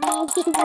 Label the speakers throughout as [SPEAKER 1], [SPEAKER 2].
[SPEAKER 1] 我我打。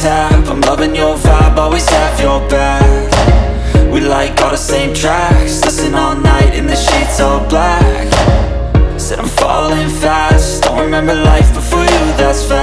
[SPEAKER 2] I'm loving your vibe, always have your back. We like all the same tracks. Listen all night in the sheets all black. Said I'm falling fast. Don't remember life before you, that's fact